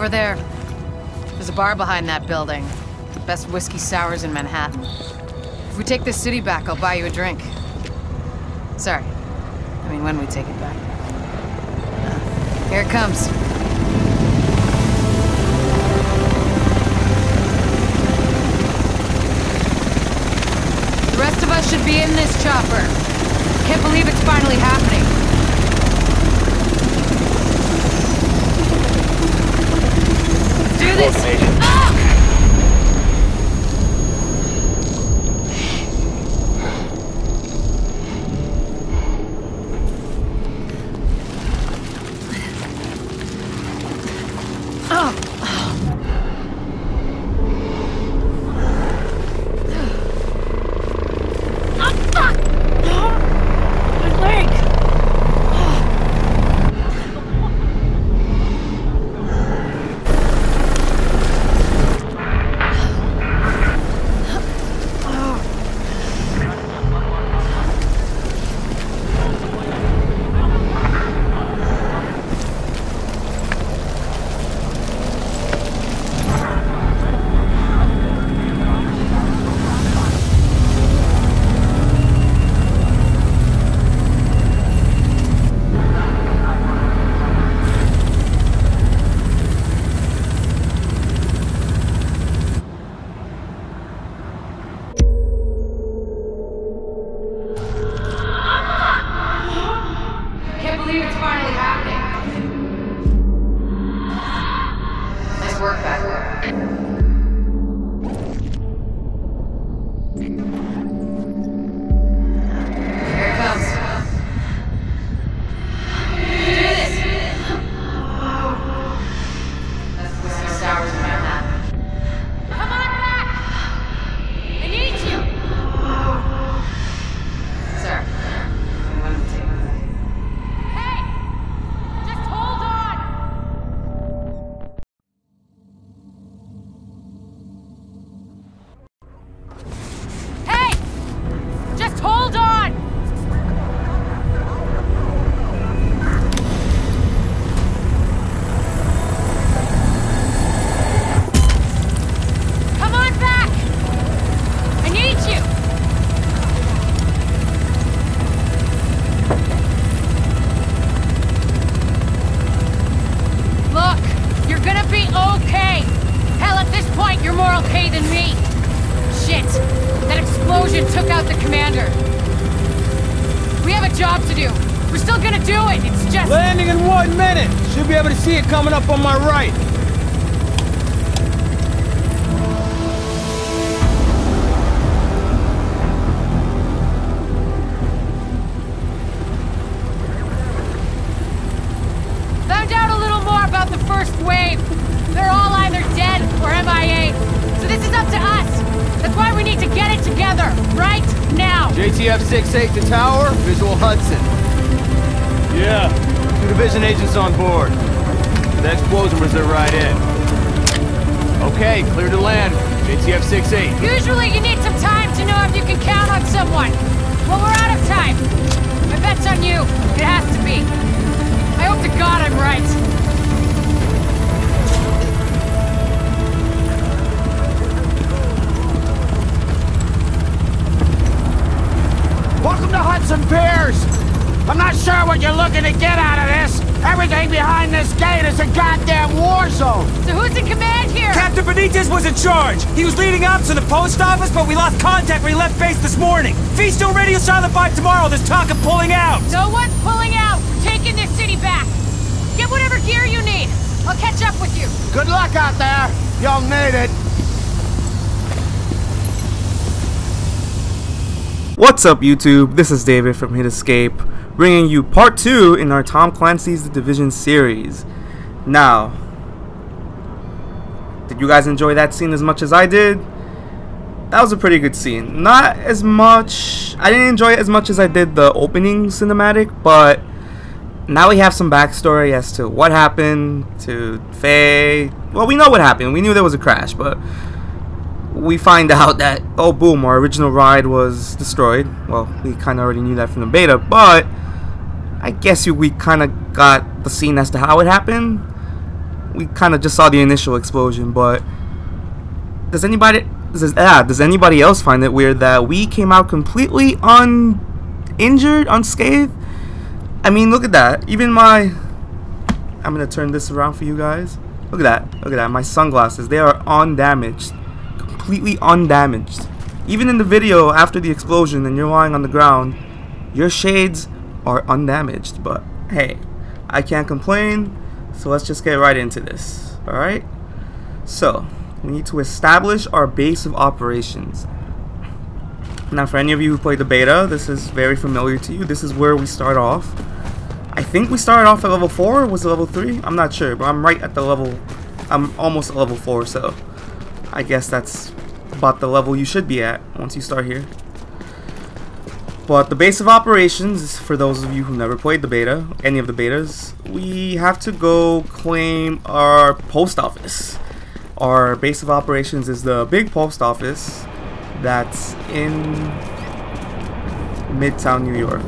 Over there. There's a bar behind that building. The best whiskey sours in Manhattan. If we take this city back, I'll buy you a drink. Sorry. I mean, when we take it back. Uh, here it comes. The rest of us should be in this chopper. Can't believe it's finally happening. Do this! Explosion took out the commander. We have a job to do. We're still gonna do it. It's just. Landing in one minute. Should be able to see it coming up on my right. Found out a little more about the first wave. They're all either dead or MIA. So this is up to us. That's why we need to get it together right now. JTF 6-8 to tower, visual Hudson. Yeah. Two division agents on board. The explosion was their right in. Okay, clear to land. JTF 6-8. Usually you need some time to know if you can count on someone. Well, we're out of time. My bet's on you. It has to be. I hope to God I'm right. Welcome to Hudson Piers! I'm not sure what you're looking to get out of this. Everything behind this gate is a goddamn war zone. So who's in command here? Captain Benitez was in charge. He was leading ops to the post office, but we lost contact when he left base this morning. Still radio silent by tomorrow, there's talk of pulling out. No one's pulling out. We're taking this city back. Get whatever gear you need. I'll catch up with you. Good luck out there. You'll need it. What's up YouTube? This is David from Hit Escape, bringing you part 2 in our Tom Clancy's The Division series. Now, did you guys enjoy that scene as much as I did? That was a pretty good scene. Not as much, I didn't enjoy it as much as I did the opening cinematic, but now we have some backstory as to what happened to Faye. Well, we know what happened. We knew there was a crash, but we find out that oh boom our original ride was destroyed well we kind of already knew that from the beta but i guess we kind of got the scene as to how it happened we kind of just saw the initial explosion, but does anybody does, ah, does anybody else find it weird that we came out completely uninjured, unscathed? I mean, look at that. Even my I'm gonna turn this around for you guys. Look at that. Look at that. My sunglasses, they are undamaged. Completely undamaged. Even in the video after the explosion and you're lying on the ground, your shades are undamaged. But hey, I can't complain. So let's just get right into this. Alright? So, we need to establish our base of operations. Now for any of you who played the beta, this is very familiar to you. This is where we start off. I think we started off at level 4, was it level 3? I'm not sure, but I'm right at the level, I'm almost at level 4, so I guess that's about the level you should be at once you start here. But the base of operations, for those of you who never played the beta, any of the betas, we have to go claim our post office. Our base of operations is the big post office that's in Midtown, New York.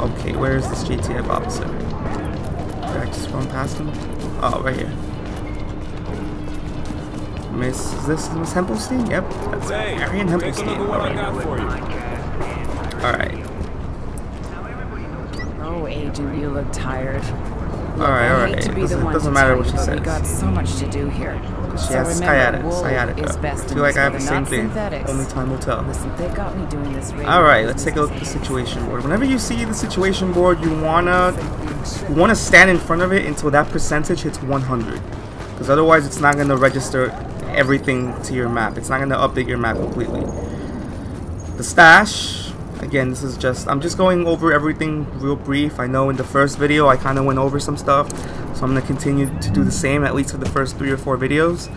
Okay, where is this JTF officer? Did I just run past him? Oh, right here. Miss, is this Miss Hempelstein? Yep, that's Hey, Marion Hempelstein. look at what I got for you. Alright, Oh, Agent, you look tired. alright, I alright. hate to be Doesn't, the one doesn't to matter tell what she but we got so much to do here. She has remember, sciatica. wool sciatica. is best I feel like I have the same thing. Only time will tell. Listen, they got me doing this Alright, let's take a look at the situation board. Whenever you see the situation board, you wanna you wanna stand in front of it until that percentage hits 100. Because otherwise it's not gonna register everything to your map. It's not gonna update your map completely. The stash, again, this is just I'm just going over everything real brief. I know in the first video I kinda went over some stuff. So I'm gonna continue to do the same at least for the first three or four videos.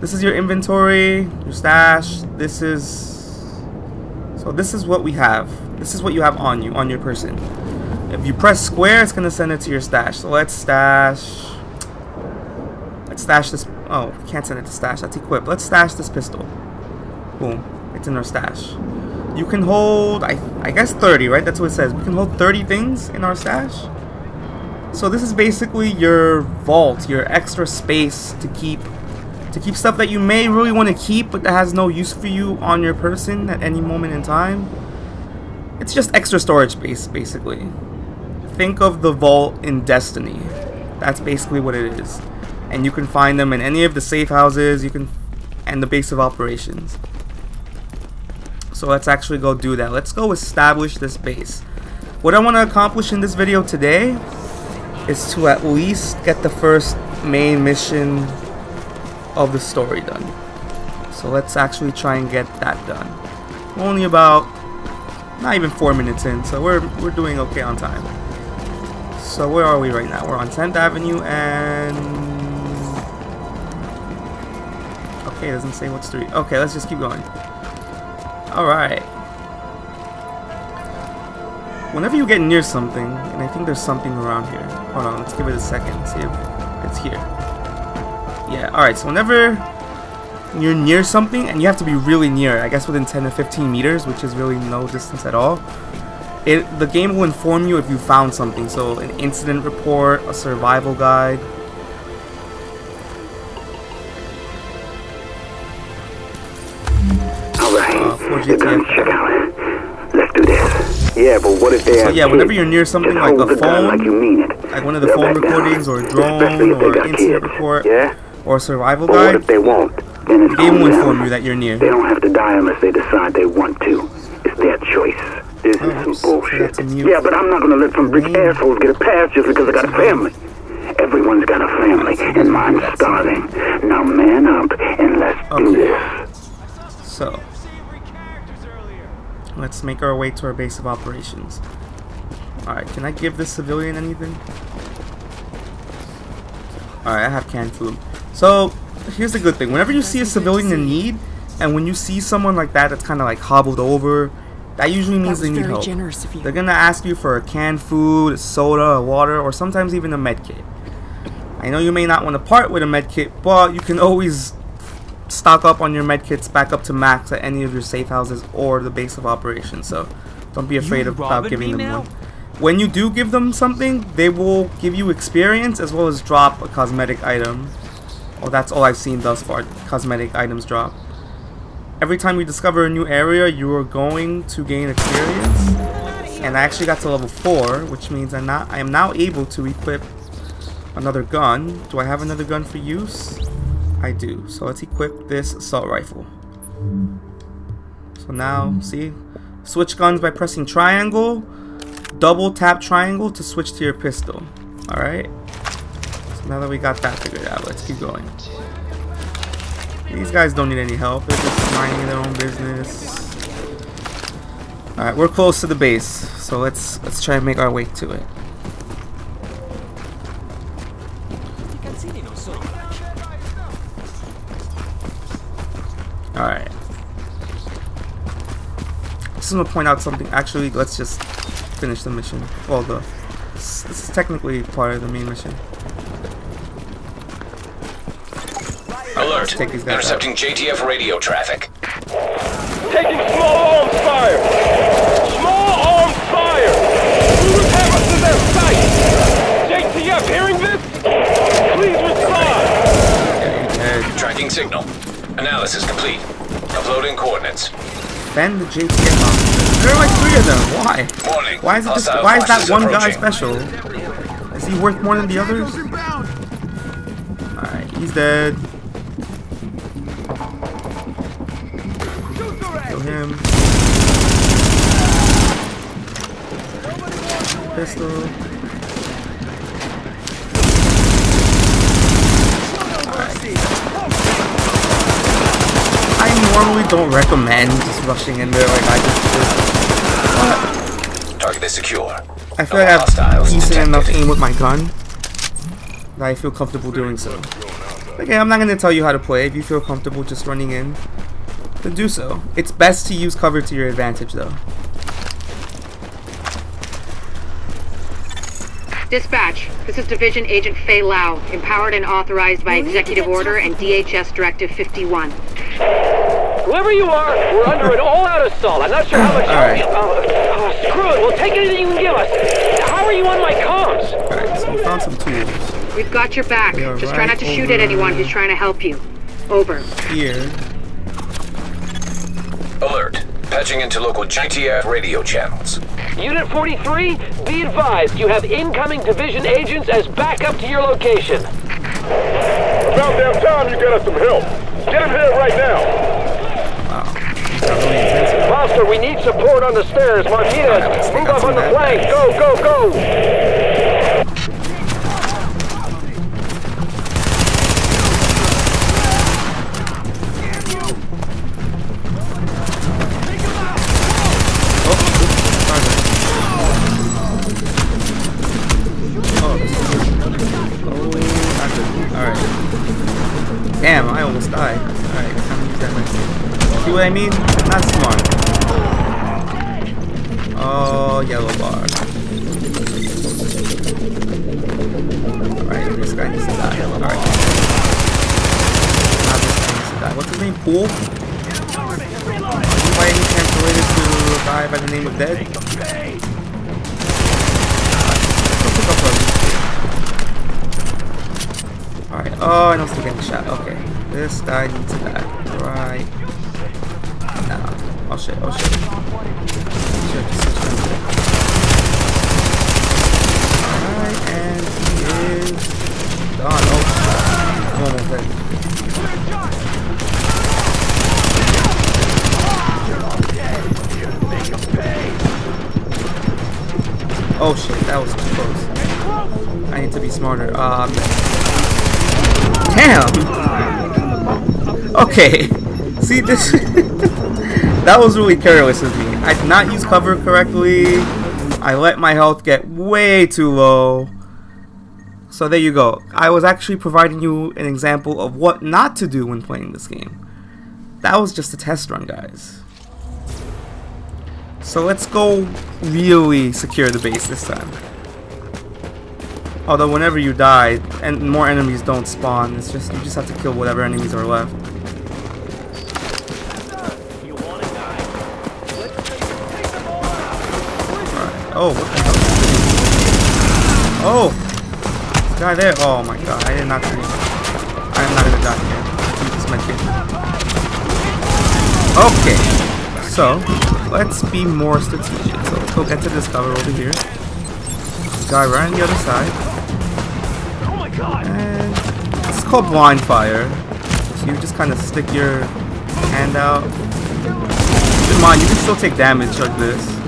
This is your inventory, your stash. This is so this is what we have. This is what you have on you, on your person. If you press square, it's gonna send it to your stash. So let's stash. Let's stash this. Oh, can't send it to stash. That's equipped. Let's stash this pistol. Boom. It's in our stash. You can hold, I, I guess 30, right? That's what it says. We can hold 30 things in our stash. So this is basically your vault, your extra space to keep to keep stuff that you may really want to keep but that has no use for you on your person at any moment in time. It's just extra storage space basically. Think of the vault in Destiny. That's basically what it is. And you can find them in any of the safe houses, you can and the base of operations. So let's actually go do that. Let's go establish this base. What I want to accomplish in this video today is to at least get the first main mission of the story done. So let's actually try and get that done. Only about not even four minutes in, so we're we're doing okay on time. So where are we right now? We're on 10th Avenue and okay, it doesn't say what street. Okay, let's just keep going. All right. Whenever you get near something, and I think there's something around here. Hold on, let's give it a second. See if it's here. Yeah, alright, so whenever you're near something, and you have to be really near, I guess within 10 to 15 meters, which is really no distance at all, it the game will inform you if you found something. So an incident report, a survival guide. So yeah, whenever kids? you're near something like a phone, like you mean it. like one of the phone recordings or a drone they or incident kids. report Yeah? or survival But what guide, if they won't? Then it's the game on will inform you that you're near. They don't have to die unless they decide they want to. It's their choice. This Oh, is some. So bullshit. that's. Yeah, but I'm not gonna let some rich assholes get a pass just because I got a family. Everyone's got a family, and mine's starving. Now man up and let's do Okay. this. So let's make our way to our base of operations. Alright, can I give this civilian anything? Alright, I have canned food. So, here's the good thing. Whenever you see a civilian in need, and when you see someone like that that's kind of like hobbled over, that usually means That they need very help. generous. They're gonna ask you for a canned food, a soda, a water, or sometimes even a med kit. I know you may not want to part with a med kit, but you can always stock up on your med kits back up to max at any of your safe houses or the base of operations. So don't be afraid You of about giving them now? one. When you do give them something, they will give you experience as well as drop a cosmetic item. Well, that's all I've seen thus far, cosmetic items drop. Every time you discover a new area, you are going to gain experience. And I actually got to level 4, which means I'm not, I am now able to equip another gun. Do I have another gun for use? I do. So let's equip this assault rifle. So now, see? Switch guns by pressing triangle. Double tap triangle to switch to your pistol. Alright? So now that we got that figured out, let's keep going. These guys don't need any help. They're just minding their own business. Alright, we're close to the base. So let's let's try and make our way to it. Alright. Just gonna point out something. Actually, let's just finish the mission. Well, the this is technically part of the main mission. Alert. take these guys Intercepting JTF radio traffic. Taking small arms fire! Small arms fire! Blue Hammer to their sight! JTF hearing this? Please respond! And Tracking signal. Analysis complete. Uploading coordinates. Defend the JTF officer. There are like three of them. Why? Warning. Why is it just, why is that one guy special? Is he worth more than the others? Alright, he's dead. Kill him. Pistol. I normally don't recommend just rushing in there like I just did. Uh, Target is secure. I feel like I have decent detected. enough aim with my gun that I feel comfortable doing so. Okay, I'm not gonna tell you how to play. If you feel comfortable just running in, then do so. It's best to use cover to your advantage though. Dispatch, this is Division Agent Faye Lau, empowered and authorized by Executive Order and DHS Directive 51. Whoever you are, we're under an all-out assault. I'm not sure how much... Alright. Uh, oh, screw it. We'll take anything you can give us. How are you on my comms? Alright, so we found some tools. We've got your back. We are Just try not to shoot at anyone who's trying to help you. Over. Here. Alert. Patching into local JTF radio channels. Unit 43, be advised, you have incoming division agents as backup to your location. About damn time you get us some help. Get him here right now. Really. Foster, we need support on the stairs. Martinez, move up on the flank. Go, go, go. Damn, I almost died. Alright, See what I mean? Not smart. Oh, yellow bar. Alright, this guy needs to die. Alright. Now this guy needs to die. What's his name? Pool? By any chance related to a guy by the name of Dead? Alright, oh, I know still getting shot. Okay. This guy needs to die. Right. Oh shit, oh shit. Shit. Alright, and he is done. Oh, I'm almost dead. Oh shit, that was close. I need to be smarter. Um, damn. Okay. See this. that was really careless of me. I did not use cover correctly. I let my health get way too low. So there you go. I was actually providing you an example of what not to do when playing this game. That was just a test run, guys. So let's go really secure the base this time. Although whenever you die and more enemies don't spawn, it's just you just have to kill whatever enemies are left. Oh, what the hell? Oh! Guy there. Oh my god, I did not see. I am not gonna die here. This is my kid. Okay. So, let's be more strategic. So let's go get to this cover over here. Guy right on the other side. Oh my god! And it's called blind fire. So you just kind of stick your hand out. Keep in mind, you can still take damage like this.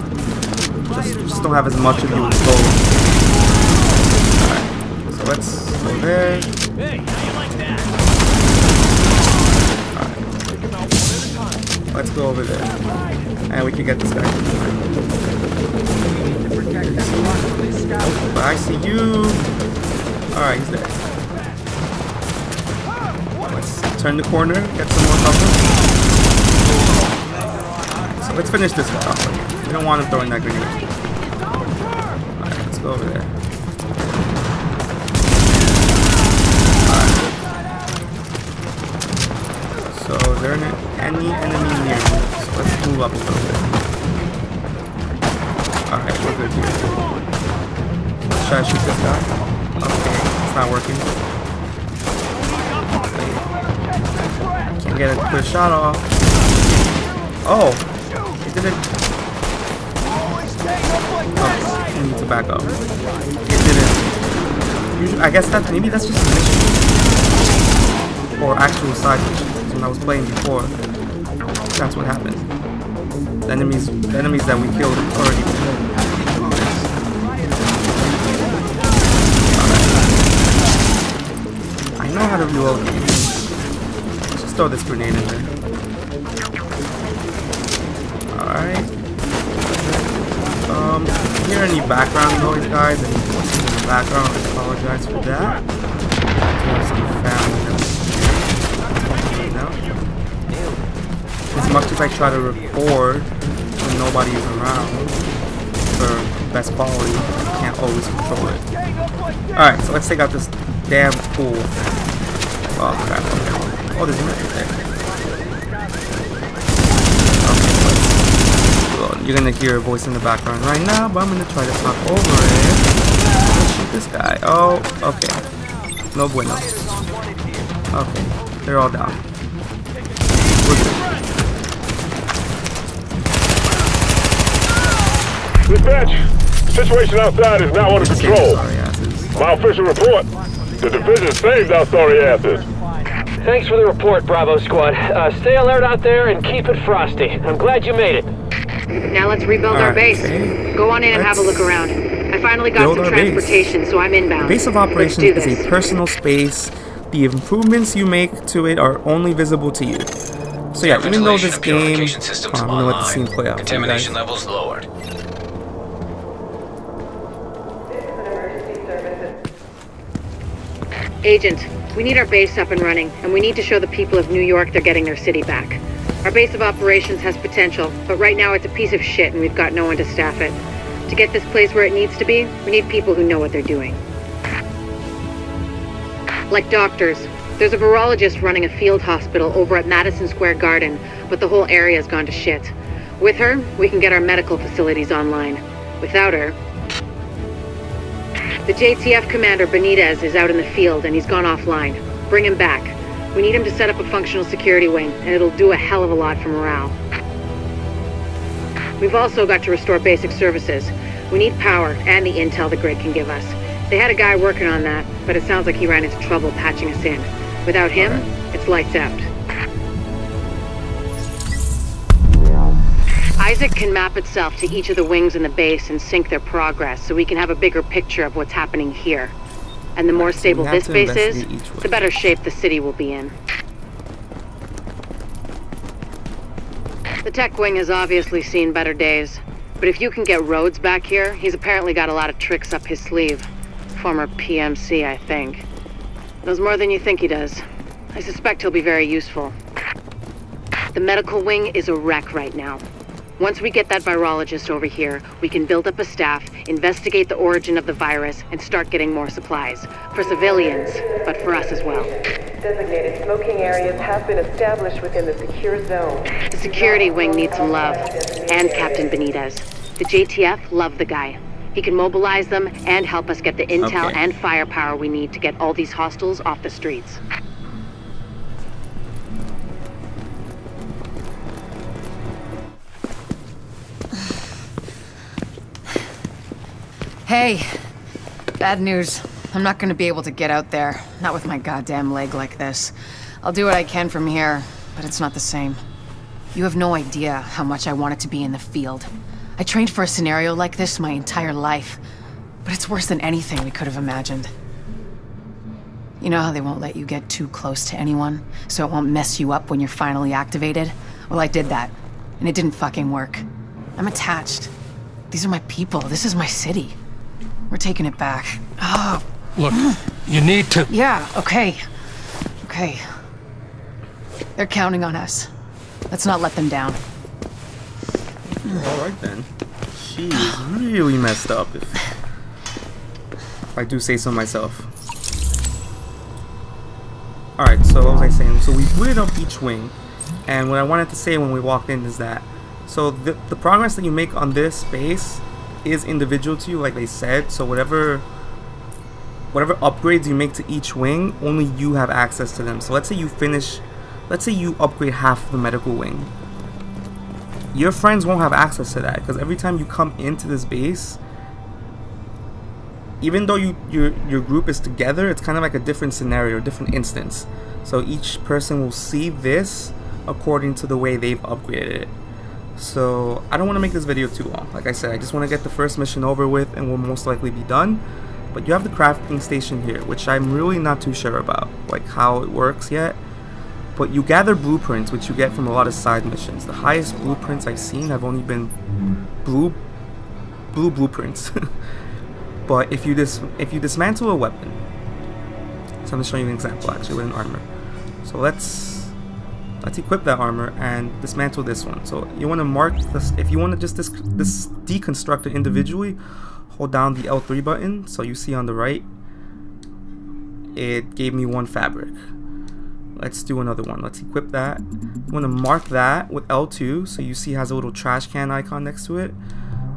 Just, just don't have as much of you exposed. Alright, so let's go there. Alright. Let's go over there. And we can get this guy. But I see you. Alright, he's there. Let's turn the corner, get some more cover. So let's finish this guy off. We don't want him throwing that grenade. Go over there. Alright. So there any enemy near me? So let's move up a little bit. Alright, we're good here. Let's try shoot this guy. Okay, it's not working. Can't get a clear shot off. Oh, he didn't. Oh, he needs to back up. It didn't. I guess that maybe that's just a mission or actual side missions. When I was playing before, that's what happened. The enemies, the enemies that we killed already killed. I know how to reload these. Let's just throw this grenade in there. Alright. Hear any background noise, guys, any voices in the background, I apologize for that. As much as I try to record when nobody is around for best quality, I can't always control it. Alright, so let's take out this damn pool. Oh crap. Oh, there's a there. Okay, well, you're gonna hear a voice in the background right now, but I'm gonna try to talk over it. Let's shoot this guy. Oh, okay. No bueno. Okay, they're all down. We're good. Dispatch, situation outside is now under control. My official report. The division saved our sorry asses. Thanks for the report, Bravo Squad. Uh, stay alert out there and keep it frosty. I'm glad you made it. Now let's rebuild our base. Go on in and have a look around. I finally got build some our base. transportation, so I'm inbound. Base of operations is a personal space. The improvements you make to it are only visible to you. So yeah, even though this game, purification systems Hold on, I'm gonna let the scene play out. for Contamination guys. levels lowered. Agent, we need our base up and running, and we need to show the people of New York they're getting their city back. Our base of operations has potential, but right now it's a piece of shit and we've got no one to staff it. To get this place where it needs to be, we need people who know what they're doing. Like doctors. There's a virologist running a field hospital over at Madison Square Garden, but the whole area's gone to shit. With her, we can get our medical facilities online. Without her, the JTF commander Benitez is out in the field and he's gone offline. Bring him back. We need him to set up a functional security wing, and it'll do a hell of a lot for morale. We've also got to restore basic services. We need power and the intel the grid can give us. They had a guy working on that, but it sounds like he ran into trouble patching us in. Without him, it's lights out. ISAC can map itself to each of the wings in the base and sync their progress so we can have a bigger picture of what's happening here. And the more so we stable have this base is, the better shape the city will be in. The tech wing has obviously seen better days. But if you can get Rhodes back here, he's apparently got a lot of tricks up his sleeve. Former PMC, I think. Knows more than you think he does. I suspect he'll be very useful. The medical wing is a wreck right now. Once we get that virologist over here, we can build up a staff, investigate the origin of the virus, and start getting more supplies. For civilians, but for us as well. Designated smoking areas have been established within the secure zone. The security wing needs some love. And Captain Benitez. The JTF love the guy. He can mobilize them and help us get the intel Okay. and firepower we need to get all these hostiles off the streets. Hey, bad news. I'm not gonna be able to get out there. Not with my goddamn leg like this. I'll do what I can from here, but it's not the same. You have no idea how much I wanted to be in the field. I trained for a scenario like this my entire life, but it's worse than anything we could have imagined. You know how they won't let you get too close to anyone, so it won't mess you up when you're finally activated? Well, I did that, and it didn't fucking work. I'm attached. These are my people. This is my city. We're taking it back. Oh, Look, you need to. yeah, okay. Okay. They're counting on us. Let's not let them down. Alright then. She is really messed up if, if I do say so myself. Alright, so what was I saying? So we booted up each wing, and what I wanted to say when we walked in is that so the, the progress that you make on this base is individual to you, like they said. So whatever whatever upgrades you make to each wing, only you have access to them. So let's say you finish, let's say you upgrade half the medical wing. Your friends won't have access to that because every time you come into this base, even though you your your group is together, it's kind of like a different scenario, different instance. So each person will see this according to the way they've upgraded it. So I don't want to make this video too long. Like I said, I just want to get the first mission over with and we'll most likely be done. But you have the crafting station here, which I'm really not too sure about, like how it works yet. But you gather blueprints, which you get from a lot of side missions. The highest blueprints I've seen have only been blue, blue blueprints. but if you dis if you dismantle a weapon, so I'm gonna show you an example actually with an armor. So let's let's equip that armor and dismantle this one. So you want to mark this if you want to just dis this deconstruct it individually. Hold down the L3 button. So you see on the right, it gave me one fabric. Let's do another one. Let's equip that. You want to mark that with L2, so you see has a little trash can icon next to it.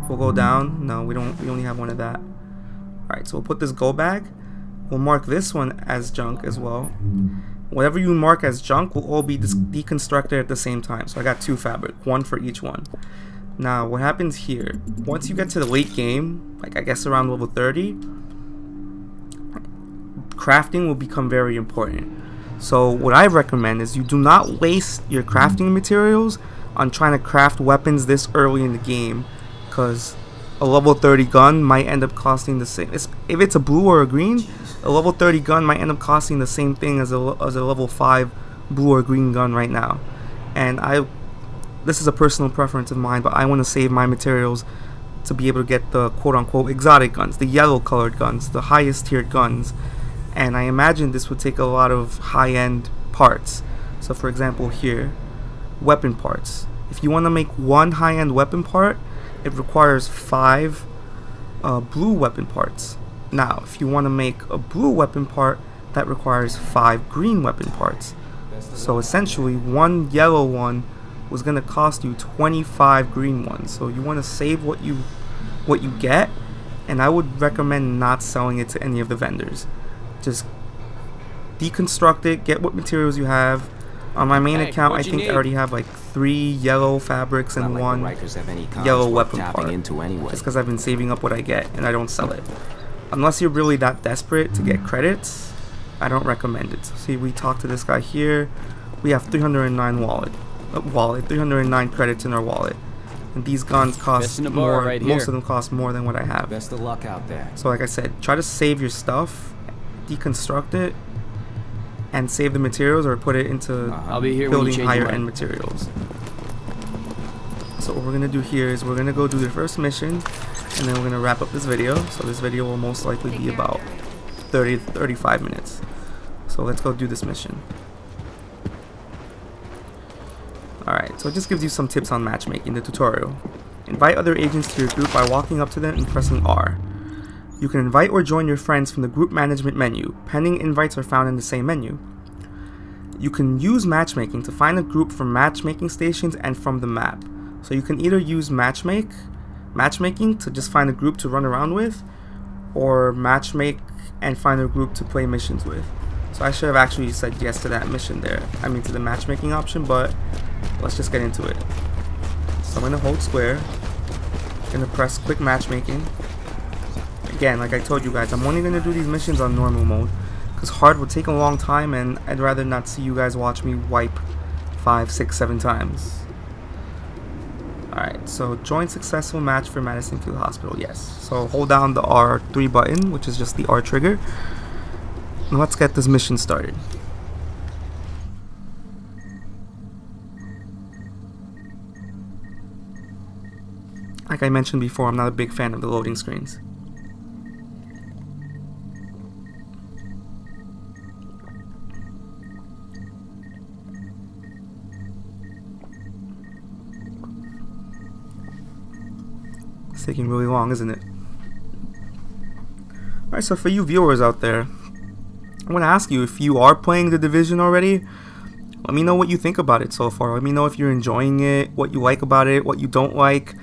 We'll go down. No, we don't. We only have one of that. All right, so we'll put this go bag. We'll mark this one as junk as well. Whatever you mark as junk will all be deconstructed at the same time. So I got two fabric, one for each one. Now, what happens here? Once you get to the late game, like I guess around level 30, crafting will become very important. So what I recommend is you do not waste your crafting materials on trying to craft weapons this early in the game because a level 30 gun might end up costing the same it's- if it's a blue or a green a level 30 gun might end up costing the same thing as a, as a level 5 blue or green gun right now and I this is a personal preference of mine but I want to save my materials to be able to get the quote-unquote exotic guns the yellow colored guns the highest tiered guns and I imagine this would take a lot of high-end parts. So for example here, weapon parts. If you want to make one high-end weapon part, it requires five uh, blue weapon parts. Now, if you want to make a blue weapon part, that requires five green weapon parts. So essentially, one yellow one was going to cost you 25 green ones. So you want to save what you what you get, and I would recommend not selling it to any of the vendors just deconstruct it, get what materials you have. On my main Hey, account, I what'd you think I already have like three yellow fabrics and like one Rikers have any cons yellow weapon tapping part. into anyway. Just because I've been saving up what I get and I don't sell it. Unless you're really that desperate to get credits, I don't recommend it. So see, we talked to this guy here. We have 309 wallet, uh, wallet, 309 credits in our wallet. And these guns cost the more. right most here. of them cost more than what I have. Best of luck out there. So like I said, try to save your stuff, deconstruct it, and save the materials or put it into Uh-huh. I'll be here building higher end materials. So what we're gonna do here is we're gonna go do the first mission and then we're gonna wrap up this video. So this video will most likely be about 30 35 minutes. So let's go do this mission. Alright, so it just gives you some tips on matchmaking, the tutorial. Invite other agents to your group by walking up to them and pressing R. You can invite or join your friends from the group management menu. Pending invites are found in the same menu. You can use matchmaking to find a group from matchmaking stations and from the map. So you can either use matchmake, matchmaking to just find a group to run around with, or matchmake and find a group to play missions with. So I should have actually said yes to that mission there. I mean to the matchmaking option, but let's just get into it. So I'm gonna hold square, gonna press quick matchmaking. Again, like I told you guys, I'm only gonna do these missions on normal mode because hard would take a long time and I'd rather not see you guys watch me wipe five, six, seven times. Alright, so join successful match for Madison Field Hospital, yes. So hold down the R3 button, which is just the R trigger. And let's get this mission started. Like I mentioned before, I'm not a big fan of the loading screens. It's taking really long, isn't it? Alright, so for you viewers out there, I want to ask you if you are playing The Division already, let me know what you think about it so far. Let me know if you're enjoying it, what you like about it, what you don't like.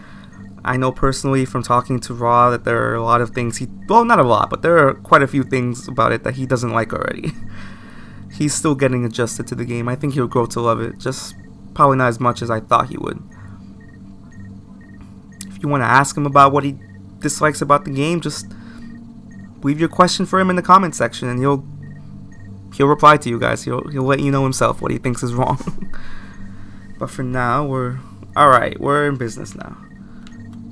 I know personally from talking to Raw that there are a lot of things he, well, not a lot, but there are quite a few things about it that he doesn't like already. He's still getting adjusted to the game. I think he'll grow to love it, just probably not as much as I thought he would. You want to ask him about what he dislikes about the game, just leave your question for him in the comment section and he'll he'll reply to you guys. He'll he'll let you know himself what he thinks is wrong. but for now, we're all right. We're in business now.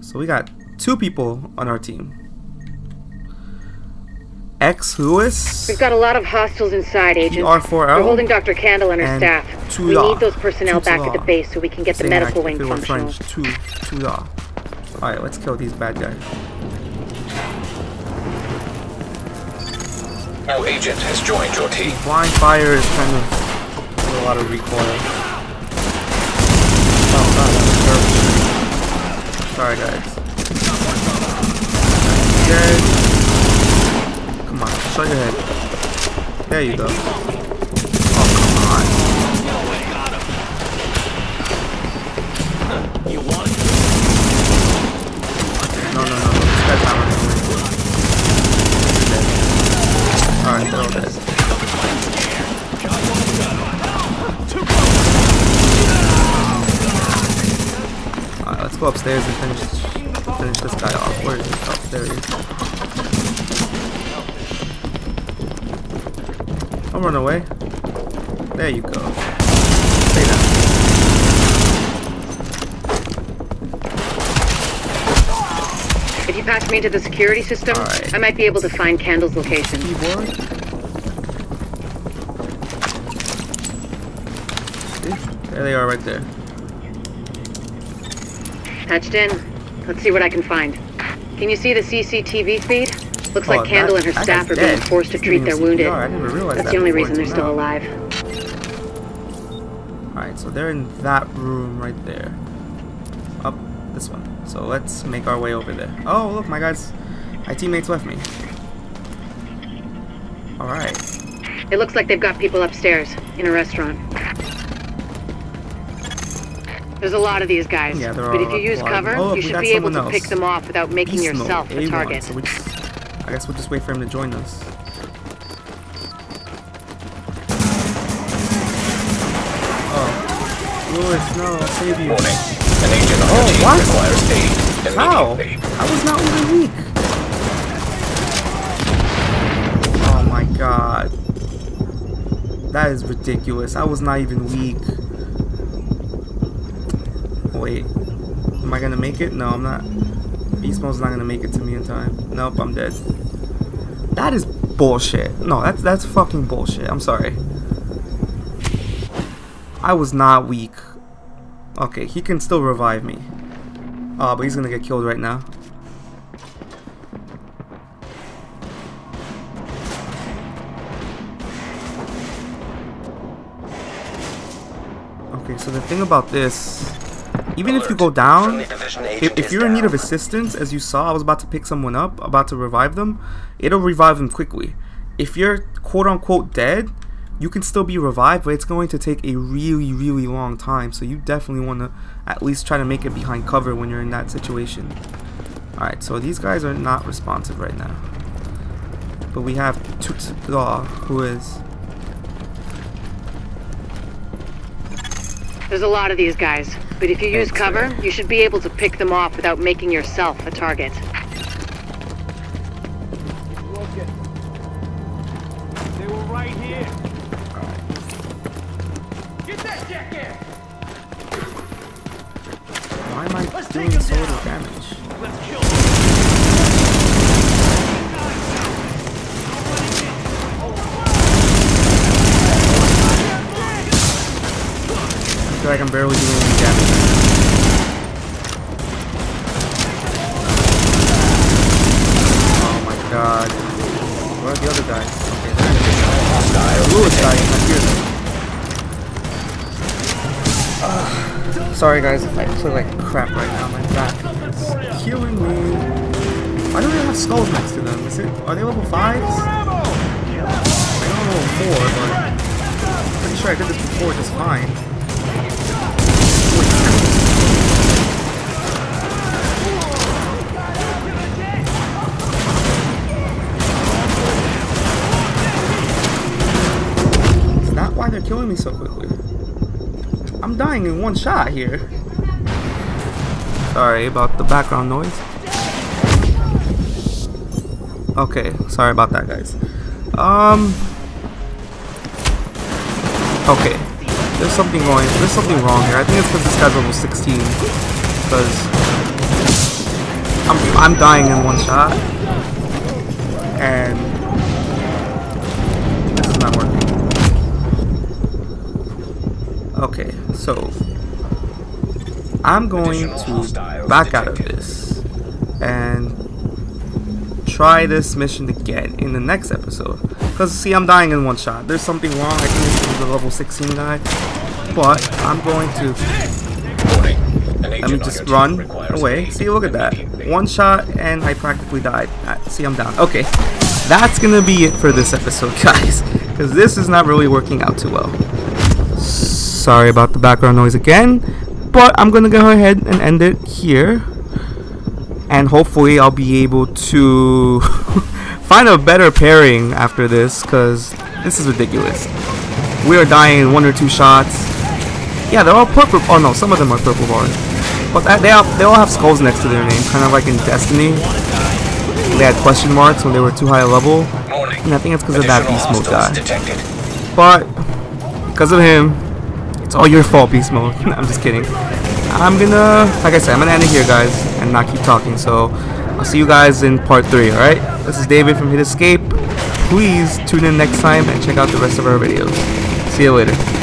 So we got two people on our team. X Lewis. We've got a lot of hostiles inside, Agent. R4L. We're holding Dr. Kandel and her and staff. Tula. We need those personnel back at the base so we can get the medical wing functional. French, two da. All right, let's kill these bad guys. No agent has joined your team. Blind fire is kind of a lot of recoil. Oh god, that was terrible. Sorry guys. Dead. Come on, show your head. There you go. No, no, no, no. This guy's not running away. Alright, they're all dead. Alright, let's go upstairs and finish finish this guy off. Where is he? Oh, there he is. Don't run away. There you go. You patch me into the security system, I might be able to find Kandel's location. Keyboard? There they are right there. Patched in. Let's see what I can find. Can you see the CCTV feed? Looks like Oh, Kandel and her staff guy's are being forced to treat getting their wounded. I didn't realize That's that the only before reason they're still now. alive. Alright, so they're in that room right there. Up this one. So let's make our way over there. Oh, look, my guys, my teammates left me. Alright. It looks like they've got people upstairs in a restaurant. There's a lot of these guys, Yeah, there but if you a use cover, Oh, you should be able to someone pick them off without making Beast yourself a target. So we just, I guess we'll just wait for him to join us. Oh. Lewis, no, I'll save you. Warning. On Oh, what? requires aid How? I was not even weak. Oh my god. That is ridiculous. I was not even weak. Wait. Am I gonna make it? No, I'm not. Beast mode's not gonna make it to me in time. Nope, I'm dead. That is bullshit. No, that's that's fucking bullshit. I'm sorry. I was not weak. Okay, he can still revive me. Oh, but he's gonna get killed right now. Okay, so the thing about this, even if you go down, if, if you're in need of assistance, as you saw, I was about to pick someone up, about to revive them, it'll revive them quickly. If you're quote unquote dead, you can still be revived, but it's going to take a really, really long time. So you definitely want to at least try to make it behind cover when you're in that situation. Alright, so these guys are not responsive right now. But we have Tutsuga, who is... There's a lot of these guys, but if you use cover, you should be able to pick them off without making yourself a target. Barely doing any damage. Oh my god. Where are the other guys? Okay, they're in the Lewis guy, I hear them. Ugh. sorry guys if I play like crap right now. My back is killing me. Why do they have skulls next to them? Is it? Are they level fives? I don't know more, but I'm pretty sure I did this before just fine. Killing me so quickly? I'm dying in one shot here. Sorry about the background noise. Okay, sorry about that, guys. Um. Okay, there's something going. There's something wrong here. I think it's because this guy's level 16. Because I'm I'm dying in one shot, and so I'm going to back out of this and try this mission again in the next episode. Because, see, I'm dying in one shot. There's something wrong. I think this is the level 16 guy. But I'm going to... Let me just run away. See, look at that. One shot and I practically died. Uh, see, I'm down. Okay. That's going to be it for this episode, guys. Because this is not really working out too well. Sorry about the background noise again. But I'm going to go ahead and end it here and hopefully I'll be able to find a better pairing after this because this is ridiculous. We are dying in one or two shots. Yeah, they're all purple. Oh no, some of them are purple bars, but they all they all have skulls next to their name, kind of like in Destiny. They had question marks when they were too high a level, and I think it's because of that beast mode guy. But because of him, it's all your fault, beast mode. I'm just kidding. I'm gonna, like I said, I'm gonna end it here, guys, and not keep talking. So, I'll see you guys in part 3, alright? This is David from Hit Escape. Please tune in next time and check out the rest of our videos. See you later.